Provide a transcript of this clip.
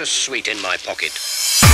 a sweet in my pocket.